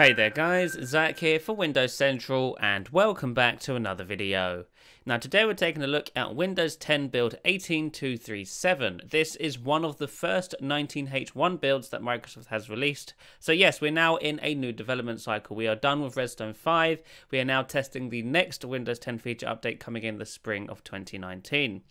Hey there guys, Zac here for Windows Central and welcome back to another video. Now today we're taking a look at Windows 10 build 18237. This is one of the first 19H1 builds that Microsoft has released. So yes, we're now in a new development cycle. We are done with Redstone 5. We are now testing the next Windows 10 feature update coming in the spring of 2019.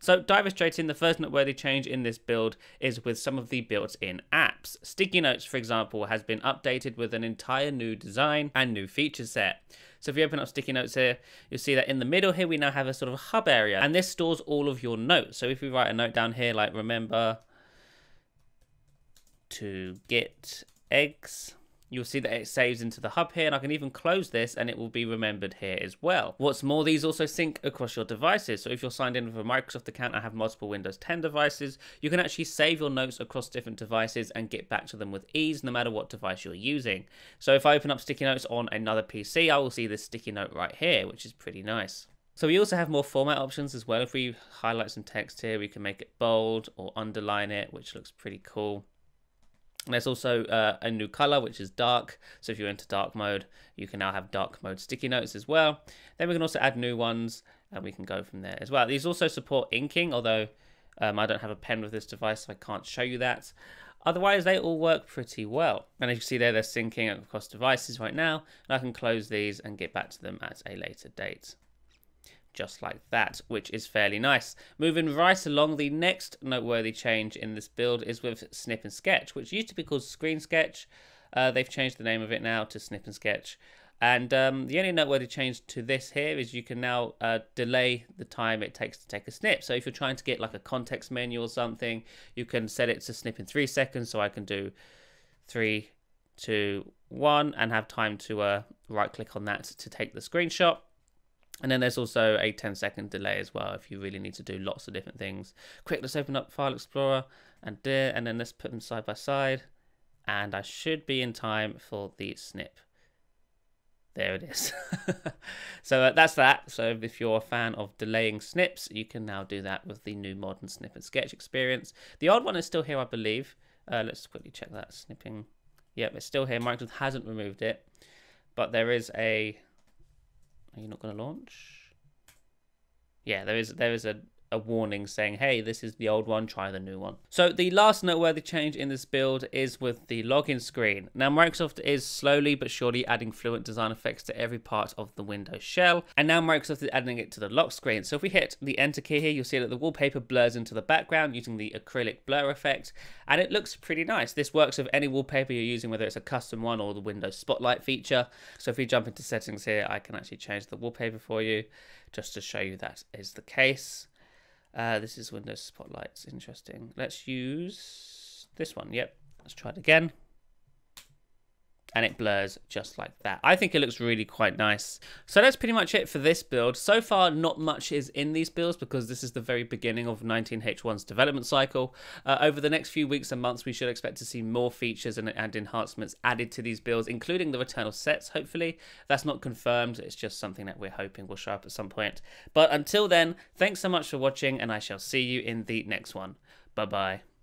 So diving straight in, the first noteworthy change in this build is with some of the built-in apps. Sticky Notes, for example, has been updated with an entire new design and new feature set. So if you open up Sticky Notes here, you'll see that in the middle here, we now have a sort of hub area, and this stores all of your notes. So if we write a note down here, like remember to get eggs, you'll see that it saves into the hub here and I can even close this and it will be remembered here as well. What's more, these also sync across your devices. So if you're signed in with a Microsoft account and have multiple Windows 10 devices, you can actually save your notes across different devices and get back to them with ease no matter what device you're using. So if I open up sticky notes on another PC, I will see this sticky note right here, which is pretty nice. So we also have more format options as well. If we highlight some text here, we can make it bold or underline it, which looks pretty cool. There's also uh, a new color, which is dark. So if you're into dark mode, you can now have dark mode sticky notes as well. Then we can also add new ones and we can go from there as well. These also support inking, although um, I don't have a pen with this device, so I can't show you that. Otherwise, they all work pretty well. And as you see there, they're syncing across devices right now. And I can close these and get back to them at a later date just like that, which is fairly nice. Moving right along, the next noteworthy change in this build is with Snip and Sketch, which used to be called Screen Sketch. Uh, they've changed the name of it now to Snip and Sketch. And um, the only noteworthy change to this here is you can now uh, delay the time it takes to take a snip. So if you're trying to get like a context menu or something, you can set it to snip in three seconds. So I can do three, two, one, and have time to uh, right click on that to take the screenshot. And then there's also a 10 second delay as well if you really need to do lots of different things. Quick, let's open up File Explorer and there, and then let's put them side by side. And I should be in time for the snip. There it is. so uh, that's that. So if you're a fan of delaying snips, you can now do that with the new modern snip and sketch experience. The old one is still here, I believe. Uh, let's quickly check that snipping. Yep, it's still here. Microsoft hasn't removed it, but there is a are you not going to launch? Yeah, there is there is a a warning saying, hey, this is the old one, try the new one. So the last noteworthy change in this build is with the login screen. Now Microsoft is slowly but surely adding Fluent design effects to every part of the Windows shell, and now Microsoft is adding it to the lock screen. So if we hit the enter key here, you'll see that the wallpaper blurs into the background using the acrylic blur effect, and it looks pretty nice. This works with any wallpaper you're using, whether it's a custom one or the Windows Spotlight feature. So if we jump into settings here, I can actually change the wallpaper for you just to show you that is the case. Uh, this is Windows Spotlight. Interesting. Let's use this one. Yep. Let's try it again and it blurs just like that. I think it looks really quite nice. So that's pretty much it for this build. So far, not much is in these builds because this is the very beginning of 19H1's development cycle. Uh, over the next few weeks and months, we should expect to see more features and, and enhancements added to these builds, including the return of sets, hopefully. That's not confirmed. It's just something that we're hoping will show up at some point. But until then, thanks so much for watching, and I shall see you in the next one. Bye-bye.